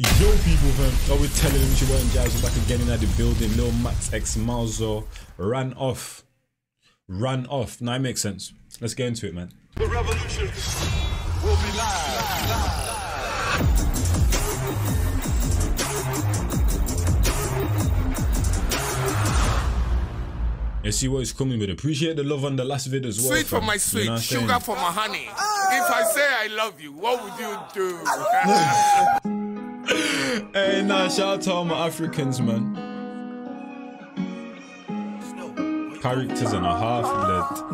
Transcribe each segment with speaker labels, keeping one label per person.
Speaker 1: Yo, people, fam. Always telling them she wasn't jazz back again in the building. Lil Macks X Malzo ran off. Ran off. Now it makes sense. Let's get into it, man.
Speaker 2: The revolution will be live.
Speaker 1: Let's see what is coming with. Appreciate the love on the last vid as well.
Speaker 3: Sweet for
Speaker 1: fam.
Speaker 3: my
Speaker 1: You
Speaker 3: sweet,
Speaker 1: know what saying?
Speaker 3: sugar for my honey. If I say I love you, what would you do?
Speaker 1: Hey, nah, shout out to all my Africans, man. Characters and a half, blood.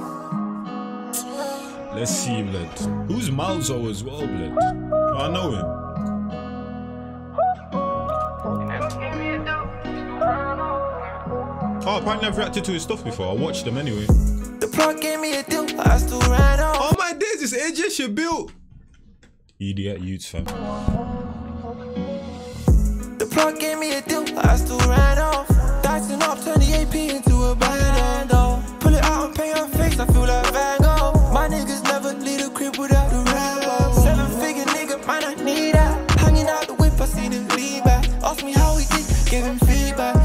Speaker 1: Let's see, blood. Who's Malzo as well, blood? I know him. Oh, apparently I've reacted to his stuff before. I watched them anyway.
Speaker 4: The plug gave me a deal, I still ran off.
Speaker 1: Oh my days, it's AJ Shabil. Idiot youths, fam.
Speaker 4: Plug gave me a deal, I still ran off. Dicing up, turn the AP into a band Pull it out and paint her face, I feel like Van Gogh. My niggas never leave the crib without the Rambo. Seven figure nigga, man, I need that. Hanging out the whip, I seen him lean back. Ask me how he did, give him feedback.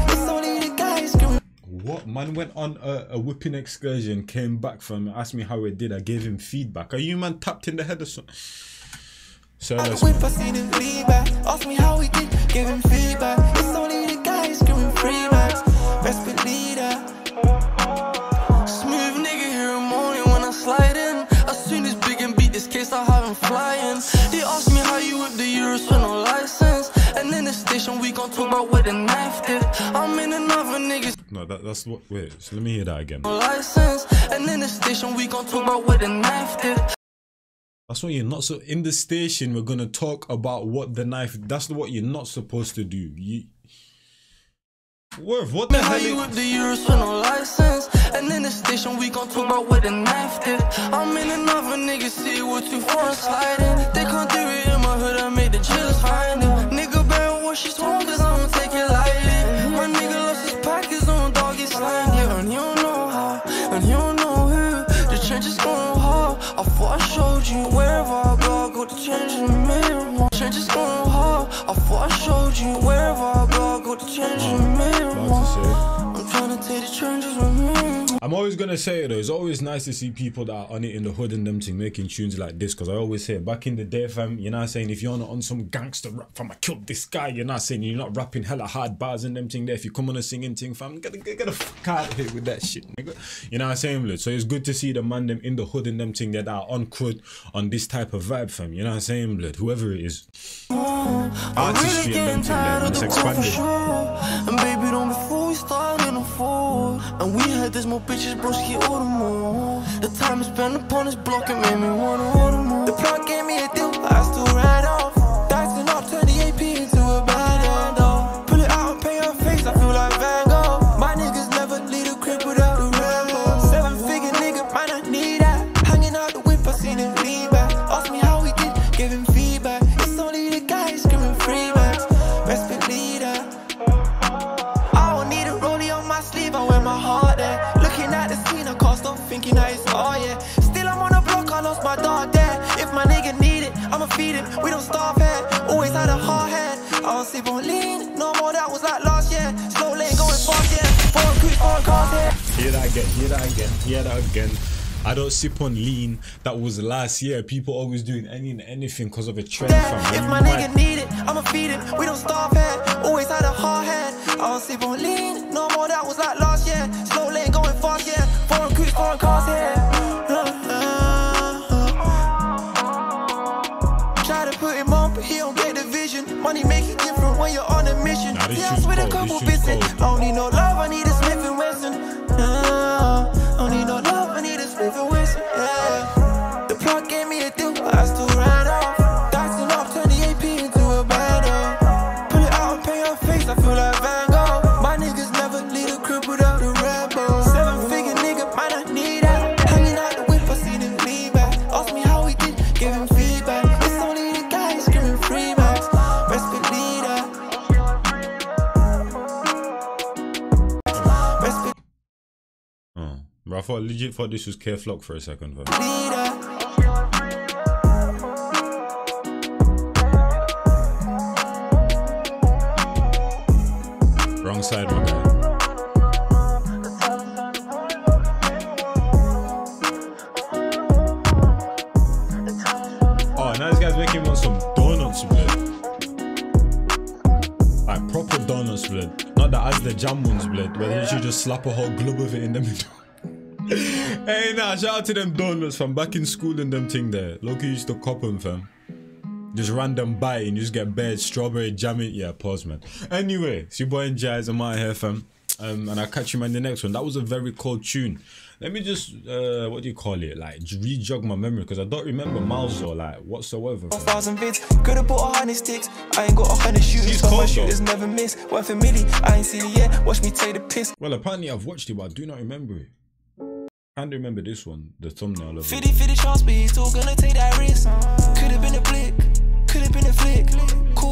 Speaker 1: What man went on a, a whipping excursion, came back from asked me how it did. I gave him feedback. Are you man tapped in the head or something? So let's
Speaker 4: the whip, I seen him lean back. Ask me how he did, give him feedback. It's only the guys screaming free max. Respect leader. Smooth nigga here in morning when I slide in. As soon as big and beat this case, I have him flying. They ask me how you whip the Euros for no license. And in the station, we gon' talk about what the knife did. I'm in another nigga's
Speaker 1: no. That, that's what. Wait. So let me hear that again.
Speaker 4: license. And in the station, we gon' talk about what the knife did.
Speaker 1: That's what you're not so. In the station, we're gonna talk about what the knife. That's what you're not supposed to do. You. Worth, what the hell?
Speaker 4: you whip the Euros for no license And in the station we gon' talk about what the knife did I'm in another nigga city with two foreign sliding They can't do it in my hood, I made the I'm
Speaker 1: always gonna say it though. It's always nice to see people that are on it in the hood and them thing making tunes like this. Cause I always say back in the day, fam, you're not saying if you're not on some gangster rap, fam, I killed this guy. You're not saying you're not rapping hella hard bars and them thing there. If you come on a singing thing, fam, get, get, get the fuck out of here with that shit, nigga. You know what I'm saying, blood? So it's good to see the man them in the hood and them thing that are on crud on this type of vibe, fam. You know what I'm saying, blood? Whoever it is. Artistry and them thing there, it's.
Speaker 4: And we had this more bitches, broski, order more. The time spent upon this block, it made me wanna order more. The plug gave me a deal, I still ride off. Dicing up, turn the AP into a band though. Pull it out and paint her face, I feel like Van Gogh. My niggas never leave the crib without the Rambo. Seven figure nigga, man, I need that. Hanging out the whip, I seen him lean back. Ask me how he did, give him feedback. Need it, I'ma feed him. We don't starve here, always had a hard head. I don't sleep on lean, no more, that was like last year. Slow lane going fast, yeah. Foreign creep, foreign cars here.
Speaker 1: Hear that again, hear that again, hear that again. I don't sip on lean. That was last year. People always doing any and anything because of a trend.
Speaker 4: If my nigga need it, I'ma feed him. We don't starve here, always had a hard head. I don't sleep on lean, no more, that was like last year. Slow lane going fast, yeah. Foreign creeps, foreign cars here. You're on a mission.
Speaker 1: Nah,
Speaker 4: yeah, I
Speaker 1: tune's
Speaker 4: with a couple
Speaker 1: cold.
Speaker 4: I don't need no love, I need a Smith and Wesson. Uh, I don't need no love, I need a Smith and Wesson. Yeah. The plug gave me a deal, but I still ran off. Dicing up, turn the AP into a band Pull it out and paint her face, I feel like Van Gogh. My niggas never leave the crib without the Rambo. Seven figure nigga, man, I need that. Hanging out the whip, I seen him lean back. Ask me how he did, give him
Speaker 1: Thought legit thought this was Kay Flock for a second, fam.
Speaker 4: leader.
Speaker 1: side, my guy. Oh, now this guy's making me some donuts, blood. Like proper donuts, blood. Not the as the jam ones, blood. Where you should just slap a whole globe of it in the middle. Hey, nah, shout out to them donuts from back in school and them thing there. Loki used to cop them, fam. Just random bite and you just get bad strawberry jam it. Yeah, pause, man. Anyway, it's your boy Njies. I'm out here, fam. Um, and I'll catch you man in the next one. That was a very cold tune. Let me just, uh, what do you call it? Like, re-jog my memory because I don't remember miles or like whatsoever. fam.
Speaker 4: thousand vids. Could've bought a hundred sticks. I ain't got a hundred shooters, but my shooters never miss. Worth a milli, I ain't seen it yet. Watch me take the piss.
Speaker 1: Well, apparently I've watched it, but I do not remember it. Can't remember this one, the thumbnail of it.
Speaker 4: 50 50 chance, but he's still gonna take that risk. Could've been a blick, could've been a flick.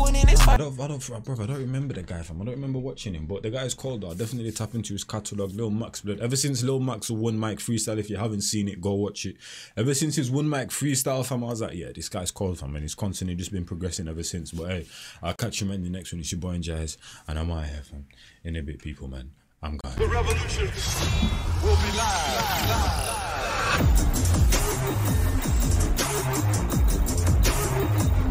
Speaker 4: In this
Speaker 1: I don't, I don't, bro, I don't remember the guy, fam. I don't remember watching him, but the guy is though. I'll definitely tap into his catalog, Lil Macks. Blood. Ever since Lil Macks one mic freestyle, if you haven't seen it, go watch it. Ever since his one mic freestyle, fam, I was like, yeah, this guy's cold, fam, and he's constantly just been progressing ever since. But hey, I'll catch you man in the next one. It's your boy Njies, and I'm out here, fam. In a bit, people, man. I'm going.
Speaker 2: The revolution will be live. live. live.